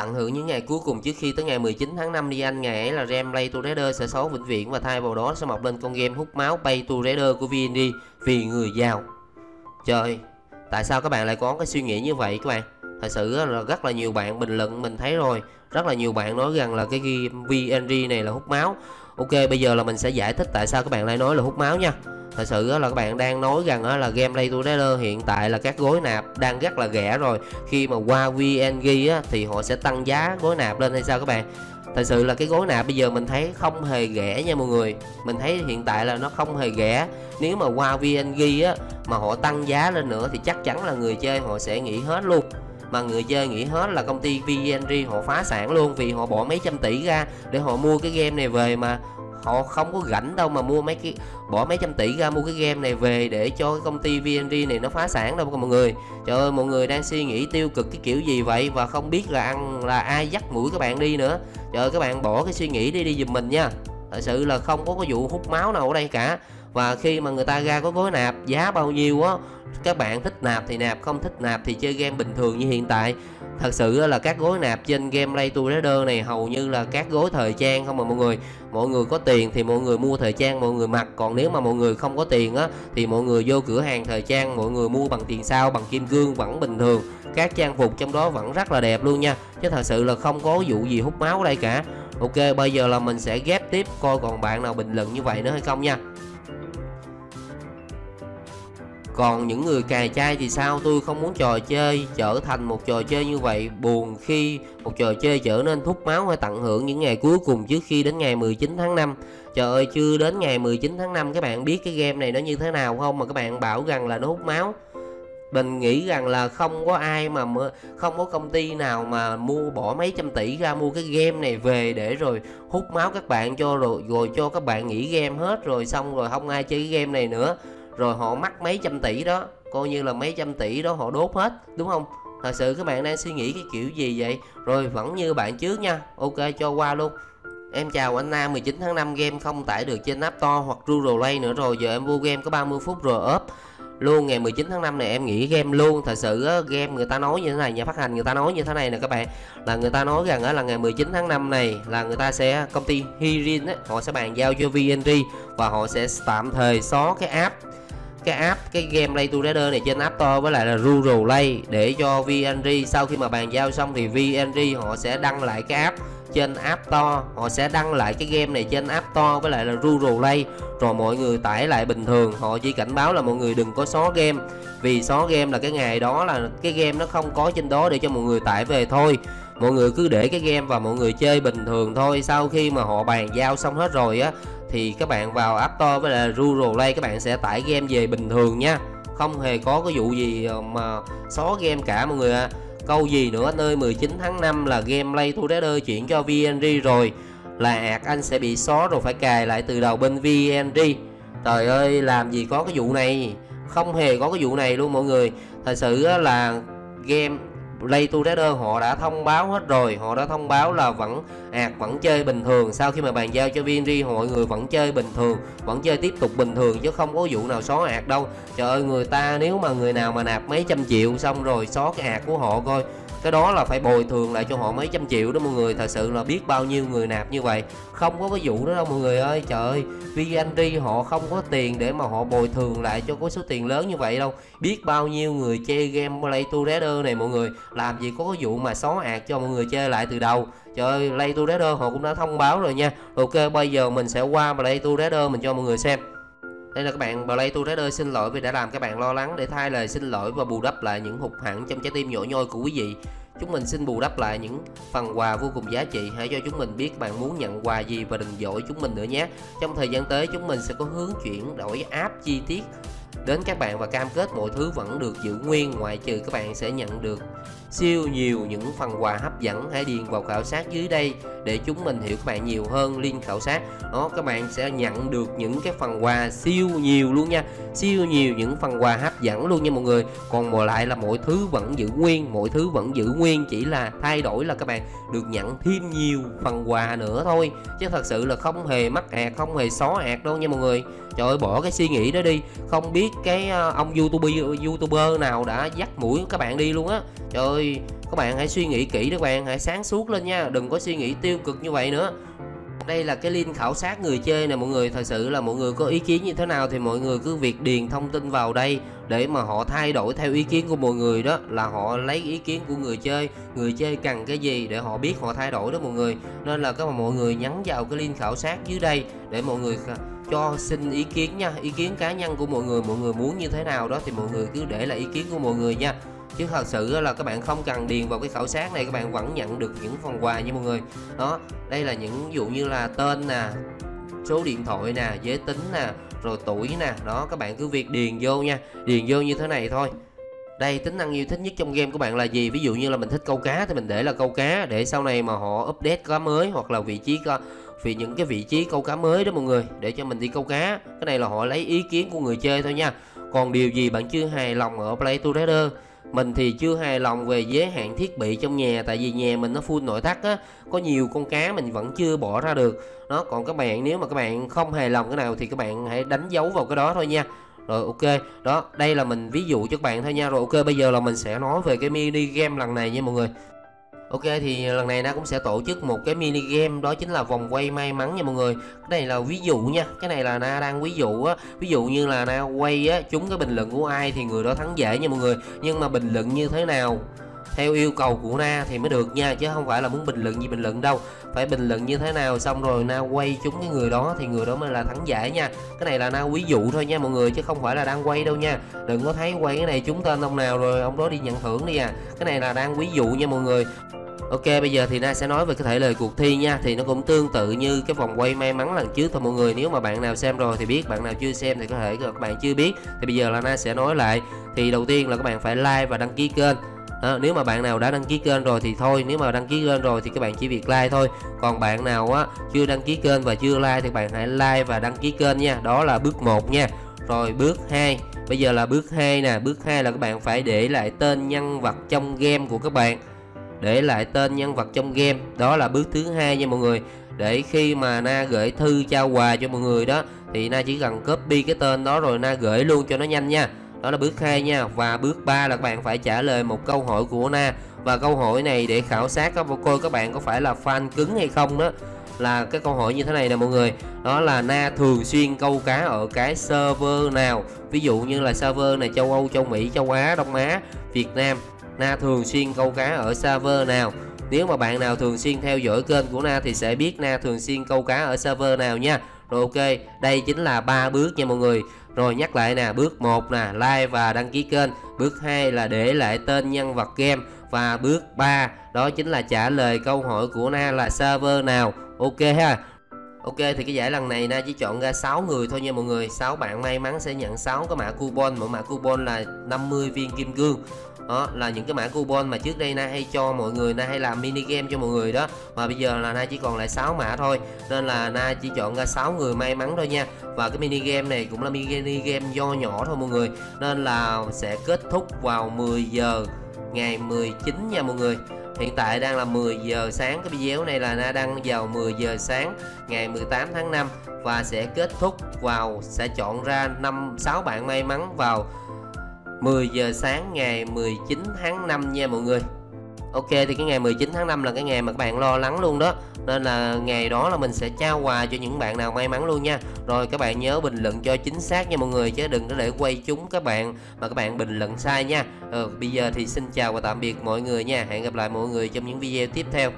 Tận hưởng những ngày cuối cùng trước khi tới ngày 19 tháng 5 đi anh. Ngày ấy là RAM Play to Raider sẽ xấu vĩnh viễn Và thay vào đó sẽ mọc lên con game hút máu Pay to Raider của VND Vì người giàu. Trời, Tại sao các bạn lại có cái suy nghĩ như vậy các bạn? Thật sự là rất là nhiều bạn bình luận, mình thấy rồi, Rất là nhiều bạn nói rằng là cái game VND này là hút máu. Ok bây giờ là mình sẽ giải thích tại sao các bạn lại nói là hút máu nha. Thật sự là các bạn đang nói rằng là game Play Together hiện tại là các gối nạp đang rất là rẻ rồi. Khi mà qua VNG á, thì họ sẽ tăng giá gối nạp lên hay sao các bạn? Thật sự là cái gối nạp bây giờ mình thấy không hề rẻ nha mọi người. Mình thấy hiện tại là nó không hề rẻ. Nếu mà qua VNG á mà họ tăng giá lên nữa thì chắc chắn là người chơi họ sẽ nghỉ hết luôn mà người chơi nghĩ hết là công ty VNG họ phá sản luôn vì họ bỏ mấy trăm tỷ ra để họ mua cái game này về mà họ không có rảnh đâu mà mua mấy cái, bỏ mấy trăm tỷ ra mua cái game này về để cho cái công ty VNG này nó phá sản đâu. Mọi người, trời ơi, mọi người đang suy nghĩ tiêu cực cái kiểu gì vậy và không biết là ăn là ai dắt mũi các bạn đi nữa. Trời ơi, các bạn bỏ cái suy nghĩ đi đi giùm mình nha. Thật sự là không có cái vụ hút máu nào ở đây cả và khi mà người ta ra có gói nạp giá bao nhiêu á, các bạn thích nạp thì nạp, không thích nạp thì chơi game bình thường như hiện tại. Thật sự là các gối nạp trên game Play to Raider này hầu như là các gối thời trang không mà mọi người. Mọi người có tiền thì mọi người mua thời trang, mọi người mặc. Còn nếu mà mọi người không có tiền á, thì mọi người vô cửa hàng thời trang, mọi người mua bằng tiền sao, bằng kim cương vẫn bình thường. Các trang phục trong đó vẫn rất là đẹp luôn nha. Chứ thật sự là không có vụ gì hút máu ở đây cả. Ok, bây giờ là mình sẽ ghép tiếp, coi còn bạn nào bình luận như vậy nữa hay không nha. Còn những người cài chai thì sao? Tôi không muốn trò chơi trở thành một trò chơi như vậy. Buồn khi một trò chơi trở nên thúc máu hay tận hưởng những ngày cuối cùng trước khi đến ngày 19 tháng 5 Trời ơi, chưa đến ngày 19 tháng 5 các bạn biết cái game này nó như thế nào không? Mà các bạn bảo rằng là nó hút máu. Mình nghĩ rằng là không có ai mà không có công ty nào mà mua bỏ mấy trăm tỷ ra mua cái game này về để rồi hút máu các bạn cho rồi rồi cho các bạn nghỉ game hết rồi xong rồi không ai chơi cái game này nữa rồi họ mắc mấy trăm tỷ đó coi như là mấy trăm tỷ đó họ đốt hết đúng không? Thật sự các bạn đang suy nghĩ cái kiểu gì vậy? Rồi vẫn như bạn trước nha. Ok cho qua luôn. Em chào anh Nam 19 tháng 5 game không tải được trên App Store hoặc Google Play nữa rồi. Giờ em vô game có 30 phút rồi up. Luôn ngày 19 tháng 5 này em nghỉ game luôn. Thật sự á, game người ta nói như thế này Nhà phát hành người ta nói như thế này nè các bạn. Là người ta nói rằng á, là ngày 19 tháng 5 này Là người ta sẽ công ty Hirin á, Họ sẽ bàn giao cho VNG Và họ sẽ tạm thời xóa cái app cái app, cái game Play Together này trên App Store với lại là Rural Play để cho VNG sau khi mà bàn giao xong thì VNG họ sẽ đăng lại cái app trên App Store. Họ sẽ đăng lại cái game này trên App Store với lại là Rural Play. Rồi mọi người tải lại bình thường. Họ chỉ cảnh báo là mọi người đừng có xóa game. Vì xóa game là cái ngày đó là cái game nó không có trên đó để cho mọi người tải về thôi. Mọi người cứ để cái game và mọi người chơi bình thường thôi. Sau khi mà họ bàn giao xong hết rồi á thì các bạn vào App Store với là Rural Play các bạn sẽ tải game về bình thường nha. Không hề có cái vụ gì ờ, mà xóa game cả mọi người ạ. À. câu gì nữa nơi 19 tháng 5 là game Play Together chuyển cho VNG rồi. Là ạt anh sẽ bị xóa rồi phải cài lại từ đầu bên VNG trời ơi, làm gì có cái vụ này? Không hề có cái vụ này luôn mọi người. Thật sự là game Play Trader, họ đã thông báo hết rồi. Họ đã thông báo là vẫn ạt, vẫn chơi bình thường. Sau khi mà bàn giao cho VNG mọi người vẫn chơi bình thường, vẫn chơi tiếp tục bình thường, chứ không có vụ nào xóa ạt đâu. Trời ơi, người ta, nếu mà người nào mà nạp mấy trăm triệu xong rồi xóa cái ạt của họ coi cái đó là phải bồi thường lại cho họ mấy trăm triệu đó mọi người. Thật sự là biết bao nhiêu người nạp như vậy. Không có cái vụ đó đâu mọi người ơi. Trời ơi VNG họ không có tiền để mà họ bồi thường lại cho có số tiền lớn như vậy đâu. Biết bao nhiêu người chơi game Play Together này mọi người. Làm gì có cái vụ mà xóa ạt cho mọi người chơi lại từ đầu. Trời ơi, Play Together họ cũng đã thông báo rồi nha. Ok, bây giờ mình sẽ qua Play Together mình cho mọi người xem đây là các bạn Play to Trader xin lỗi vì đã làm các bạn lo lắng để thay lời xin lỗi và bù đắp lại những hụt hẳn trong trái tim nhỏ nhoi của quý vị. Chúng mình xin bù đắp lại những phần quà vô cùng giá trị. Hãy cho chúng mình biết bạn muốn nhận quà gì và đừng dỗi chúng mình nữa nhé. Trong thời gian tới, chúng mình sẽ có hướng chuyển đổi app chi tiết đến các bạn và cam kết mọi thứ vẫn được giữ nguyên, ngoại trừ các bạn sẽ nhận được siêu nhiều những phần quà hấp dẫn. Hãy điền vào khảo sát dưới đây để chúng mình hiểu các bạn nhiều hơn. Link khảo sát. Đó, các bạn sẽ nhận được những cái phần quà siêu nhiều luôn nha. Siêu nhiều những phần quà hấp dẫn luôn nha mọi người. Còn một lại là mọi thứ vẫn giữ nguyên, mọi thứ vẫn giữ nguyên, chỉ là thay đổi là các bạn được nhận thêm nhiều phần quà nữa thôi. Chứ thật sự là không hề mắc hạt không hề xóa hạt đâu nha mọi người. Trời ơi, bỏ cái suy nghĩ đó đi. Không biết cái ờ, ông youtuber youtuber nào đã dắt mũi các bạn đi luôn á. Trời ơi, các bạn hãy suy nghĩ kỹ các bạn, hãy sáng suốt lên nha, đừng có suy nghĩ tiêu cực như vậy nữa. Đây là cái link khảo sát người chơi nè mọi người, thật sự là mọi người có ý kiến như thế nào thì mọi người cứ việc điền thông tin vào đây để mà họ thay đổi theo ý kiến của mọi người đó, là họ lấy ý kiến của người chơi người chơi cần cái gì để họ biết họ thay đổi đó mọi người. Nên là các bạn mọi người nhắn vào cái link khảo sát dưới đây để mọi người cho xin ý kiến nha, ý kiến cá nhân của mọi người mọi người muốn như thế nào đó thì mọi người cứ để lại ý kiến của mọi người nha. Chứ thật sự là các bạn không cần điền vào cái khảo sát này, các bạn vẫn nhận được những phần quà nha mọi người. Đó, đây là những, ví dụ như là tên nè, số điện thoại nè, giới tính nè, rồi tuổi nè. Đó, các bạn cứ việc điền vô nha, điền vô như thế này thôi. Đây, tính năng yêu thích nhất trong game của bạn là gì? Ví dụ như là mình thích câu cá thì mình để là câu cá, để sau này mà họ update cá mới hoặc là vị trí có vì những cái vị trí câu cá mới đó mọi người, để cho mình đi câu cá. Cái này là họ lấy ý kiến của người chơi thôi nha. Còn điều gì bạn chưa hài lòng ở Play Together mình thì chưa hài lòng về giới hạn thiết bị trong nhà, tại vì nhà mình nó full nội thất á. Có nhiều con cá mình vẫn chưa bỏ ra được. Nó còn các bạn, nếu mà các bạn không hài lòng cái nào thì các bạn hãy đánh dấu vào cái đó thôi nha. Rồi ok, đó, đây là mình ví dụ cho các bạn thôi nha. Rồi ok, bây giờ là mình sẽ nói về cái mini game lần này nha mọi người. Ok thì lần này nó cũng sẽ tổ chức một cái mini game đó chính là vòng quay may mắn nha mọi người. Cái này là ví dụ nha, cái này là Na đang ví dụ á, ví dụ như là Na quay á trúng cái bình luận của ai thì người đó thắng dễ nha mọi người. Nhưng mà bình luận như thế nào theo yêu cầu của Na thì mới được nha, chứ không phải là muốn bình luận gì bình luận đâu. Phải bình luận như thế nào, xong rồi Na quay chúng cái người đó thì người đó mới là thắng giải nha. Cái này là Na ví dụ thôi nha mọi người, chứ không phải là đang quay đâu nha. Đừng có thấy quay cái này chúng tên ông nào rồi ông đó đi nhận thưởng đi à. Cái này là đang ví dụ nha mọi người. Ok, bây giờ thì Na sẽ nói về cái thể lời cuộc thi nha. Thì nó cũng tương tự như cái vòng quay may mắn lần trước thôi mọi người. Nếu mà bạn nào xem rồi thì biết, Bạn nào chưa xem thì có thể các bạn chưa biết. Thì bây giờ là Na sẽ nói lại. Thì đầu tiên là các bạn phải like và đăng ký kênh. À, nếu mà bạn nào đã đăng ký kênh rồi thì thôi nếu mà đăng ký kênh rồi thì các bạn chỉ việc like thôi. Còn bạn nào á chưa đăng ký kênh và chưa like thì bạn hãy like và đăng ký kênh nha. Đó là bước 1 nha. Rồi bước 2 bây giờ là bước 2 nè. Bước 2 là các bạn phải để lại tên nhân vật trong game của các bạn. Để lại tên nhân vật trong game. Đó là bước thứ hai nha mọi người. Để khi mà na gửi thư trao quà cho mọi người đó thì na chỉ cần copy cái tên đó rồi na gửi luôn cho nó nhanh nha đó là bước 2 nha. Và bước 3 là các bạn phải trả lời một câu hỏi của na. Và câu hỏi này để khảo sát các coi các bạn có phải là fan cứng hay không đó là cái câu hỏi như thế này nè mọi người. Đó là na thường xuyên câu cá ở cái server nào? Ví dụ như là server này châu âu châu mỹ châu á đông á việt nam. Na thường xuyên câu cá ở server nào? Nếu mà bạn nào thường xuyên theo dõi kênh của Na thì sẽ biết Na thường xuyên câu cá ở server nào nha. Rồi ok, đây chính là ba bước nha mọi người. Rồi nhắc lại nè, bước 1 nè, like và đăng ký kênh. Bước 2 là để lại tên nhân vật game. Và bước 3 đó chính là trả lời câu hỏi của Na là server nào. Ok ha. Ok thì cái giải lần này Na chỉ chọn ra 6 người thôi nha mọi người. 6 bạn may mắn sẽ nhận 6 cái mã coupon. Mỗi mã coupon là 50 viên kim cương đó, là những cái mã coupon mà trước đây na hay cho mọi người na hay làm mini game cho mọi người đó. Mà bây giờ là na chỉ còn lại 6 mã thôi, nên là na chỉ chọn ra 6 người may mắn thôi nha. Và cái mini game này cũng là mini game do nhỏ thôi mọi người. Nên là sẽ kết thúc vào 10 giờ ngày 19 nha mọi người. Hiện tại đang là 10 giờ sáng, Cái video này là Na đăng vào 10 giờ sáng Ngày 18 tháng 5 Và sẽ kết thúc vào, Sẽ chọn ra 5 6 bạn may mắn vào 10 giờ sáng ngày 19 tháng 5 nha mọi người. Ok thì cái ngày 19 tháng 5 là cái ngày mà các bạn lo lắng luôn đó. Nên là ngày đó là mình sẽ trao quà cho những bạn nào may mắn luôn nha. Rồi các bạn nhớ bình luận cho chính xác nha mọi người Chứ đừng có để quay chúng các bạn mà các bạn bình luận sai nha. Ừ, Bây giờ thì xin chào và tạm biệt mọi người nha. Hẹn gặp lại mọi người trong những video tiếp theo.